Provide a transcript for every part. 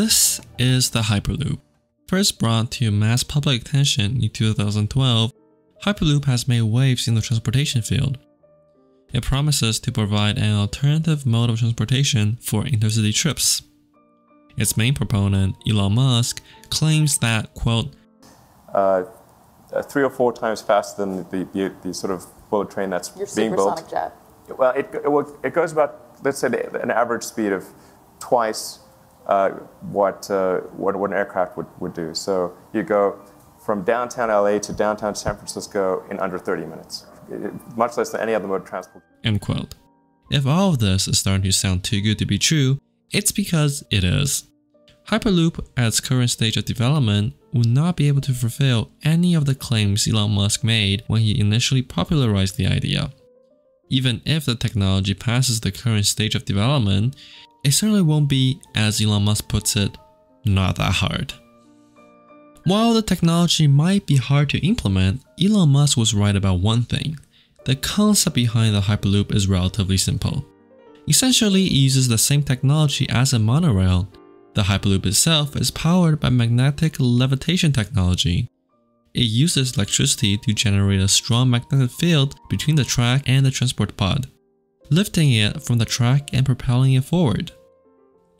This is the Hyperloop. First brought to mass public attention in 2012, Hyperloop has made waves in the transportation field. It promises to provide an alternative mode of transportation for intercity trips. Its main proponent, Elon Musk, claims that, quote, uh, uh, three or four times faster than the, the, the sort of bullet train that's Your being built. supersonic jet. Well, it, it, it goes about, let's say, the, an average speed of twice uh, what, uh, what, what an aircraft would, would do. So you go from downtown LA to downtown San Francisco in under 30 minutes, much less than any other mode of transport. end quote. If all of this is starting to sound too good to be true, it's because it is. Hyperloop, at its current stage of development, will not be able to fulfill any of the claims Elon Musk made when he initially popularized the idea. Even if the technology passes the current stage of development, it certainly won't be, as Elon Musk puts it, not that hard. While the technology might be hard to implement, Elon Musk was right about one thing. The concept behind the Hyperloop is relatively simple. Essentially, it uses the same technology as a monorail. The Hyperloop itself is powered by magnetic levitation technology. It uses electricity to generate a strong magnetic field between the track and the transport pod, lifting it from the track and propelling it forward.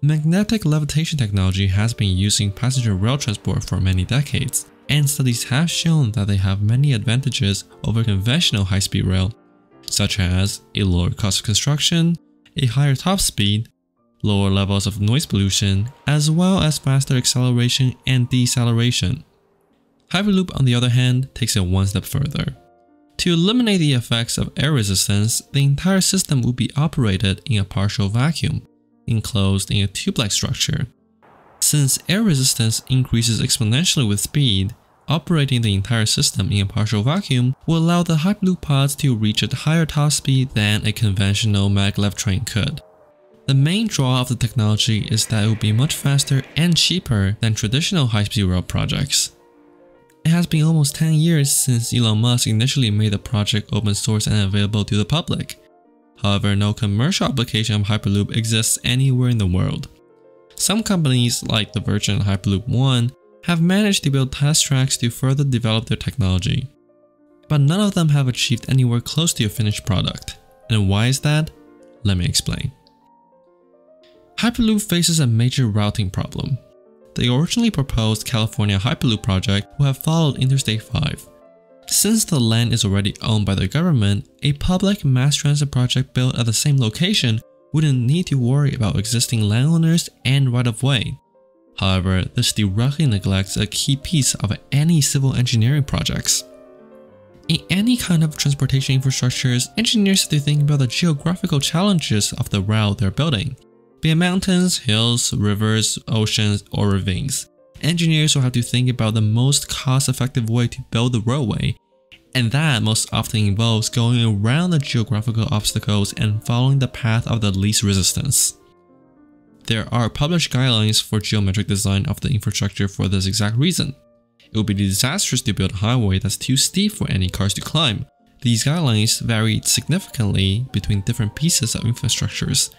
Magnetic levitation technology has been used in passenger rail transport for many decades, and studies have shown that they have many advantages over conventional high-speed rail, such as a lower cost of construction, a higher top speed, lower levels of noise pollution, as well as faster acceleration and deceleration. Hyperloop, on the other hand, takes it one step further. To eliminate the effects of air resistance, the entire system will be operated in a partial vacuum, enclosed in a tube-like structure. Since air resistance increases exponentially with speed, operating the entire system in a partial vacuum will allow the Hyperloop pods to reach a higher top speed than a conventional maglev train could. The main draw of the technology is that it will be much faster and cheaper than traditional high-speed rail projects. It has been almost 10 years since Elon Musk initially made the project open source and available to the public. However, no commercial application of Hyperloop exists anywhere in the world. Some companies, like the Virgin Hyperloop One, have managed to build test tracks to further develop their technology. But none of them have achieved anywhere close to a finished product. And why is that? Let me explain. Hyperloop faces a major routing problem. The originally proposed California Hyperloop project would have followed Interstate 5. Since the land is already owned by the government, a public mass transit project built at the same location wouldn't need to worry about existing landowners and right-of-way. However, this directly neglects a key piece of any civil engineering projects. In any kind of transportation infrastructures, engineers have to think about the geographical challenges of the route they're building. Be it mountains, hills, rivers, oceans, or ravines. Engineers will have to think about the most cost-effective way to build the roadway, and that most often involves going around the geographical obstacles and following the path of the least resistance. There are published guidelines for geometric design of the infrastructure for this exact reason. It would be disastrous to build a highway that's too steep for any cars to climb. These guidelines vary significantly between different pieces of infrastructures.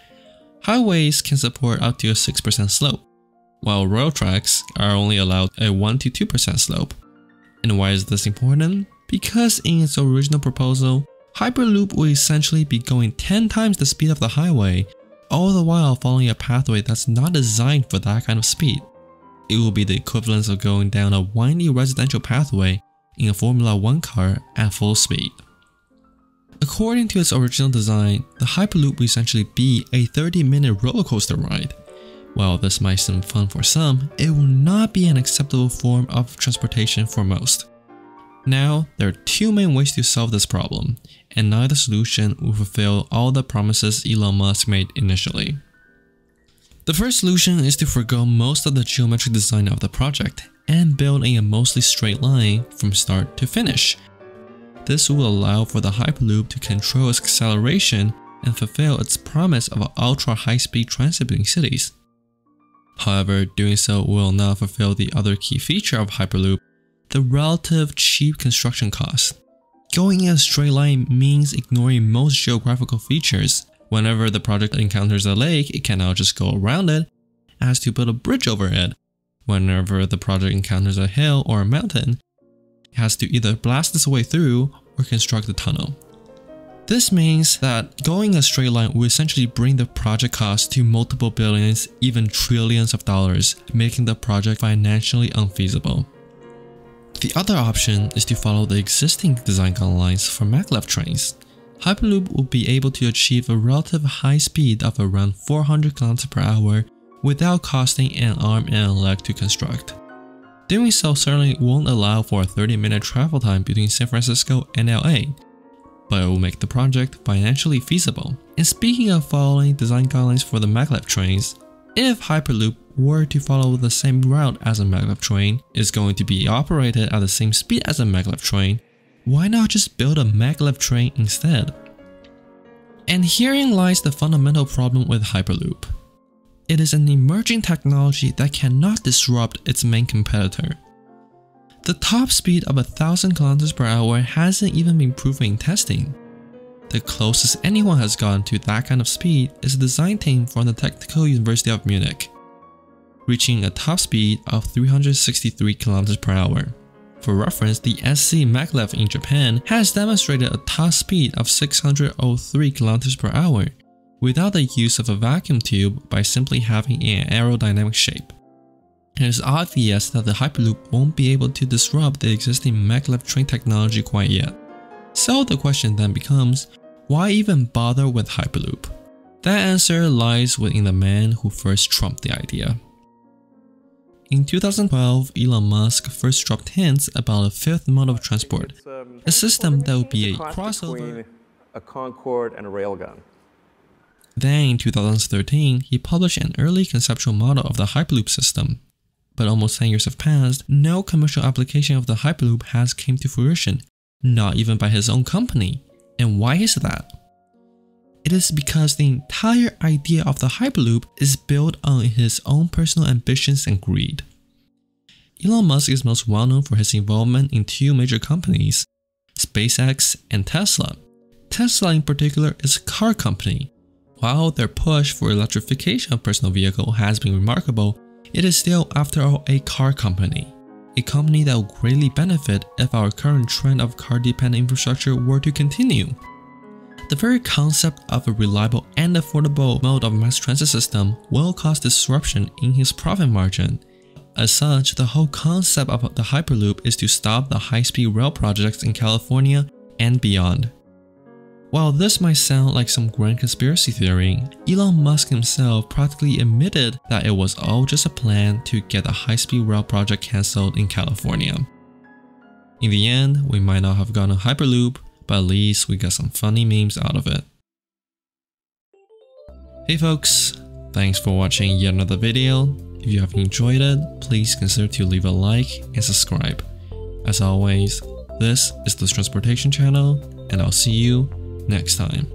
Highways can support up to a 6% slope, while rail tracks are only allowed a 1 to 2% slope. And why is this important? Because in its original proposal, Hyperloop will essentially be going 10 times the speed of the highway, all the while following a pathway that's not designed for that kind of speed. It will be the equivalent of going down a windy residential pathway in a Formula 1 car at full speed. According to its original design, the Hyperloop will essentially be a 30 minute roller coaster ride. While this might seem fun for some, it will not be an acceptable form of transportation for most. Now, there are two main ways to solve this problem, and neither solution will fulfill all the promises Elon Musk made initially. The first solution is to forego most of the geometric design of the project and build in a mostly straight line from start to finish. This will allow for the Hyperloop to control its acceleration and fulfill its promise of ultra high-speed transit between cities. However, doing so will not fulfill the other key feature of Hyperloop, the relative cheap construction cost. Going in a straight line means ignoring most geographical features. Whenever the project encounters a lake, it cannot just go around it, as to build a bridge over it. Whenever the project encounters a hill or a mountain, it has to either blast its way through or construct a tunnel. This means that going a straight line will essentially bring the project cost to multiple billions, even trillions of dollars, making the project financially unfeasible. The other option is to follow the existing design guidelines for maglev trains. Hyperloop will be able to achieve a relative high speed of around 400 km per hour without costing an arm and a leg to construct. Doing so certainly won't allow for a 30 minute travel time between San Francisco and LA, but it will make the project financially feasible. And speaking of following design guidelines for the maglev trains, if Hyperloop were to follow the same route as a maglev train, is going to be operated at the same speed as a maglev train, why not just build a maglev train instead? And herein lies the fundamental problem with Hyperloop. It is an emerging technology that cannot disrupt its main competitor, the top speed of 1000 km per hour hasn't even been proven in testing. The closest anyone has gotten to that kind of speed is a design team from the Technical University of Munich, reaching a top speed of 363 km per hour. For reference, the SC Maglev in Japan has demonstrated a top speed of 603 km per hour without the use of a vacuum tube by simply having an aerodynamic shape. It is obvious that the Hyperloop won't be able to disrupt the existing maglev train technology quite yet. So the question then becomes, why even bother with Hyperloop? That answer lies within the man who first trumped the idea. In 2012, Elon Musk first dropped hints about a fifth mode of transport, a system that would be a crossover a Concorde and a railgun. Then in 2013, he published an early conceptual model of the Hyperloop system, but almost 10 years have passed, no commercial application of the Hyperloop has came to fruition, not even by his own company. And why is that? It is because the entire idea of the Hyperloop is built on his own personal ambitions and greed. Elon Musk is most well known for his involvement in two major companies, SpaceX and Tesla. Tesla in particular is a car company. While their push for electrification of personal vehicle has been remarkable, it is still, after all, a car company. A company that will greatly benefit if our current trend of car-dependent infrastructure were to continue. The very concept of a reliable and affordable mode of mass transit system will cause disruption in his profit margin. As such, the whole concept of the Hyperloop is to stop the high-speed rail projects in California and beyond. While this might sound like some grand conspiracy theory, Elon Musk himself practically admitted that it was all just a plan to get the high-speed rail project cancelled in California. In the end, we might not have gotten a Hyperloop, but at least we got some funny memes out of it. Hey folks, thanks for watching yet another video. If you have enjoyed it, please consider to leave a like and subscribe. As always, this is the Transportation Channel, and I'll see you next time.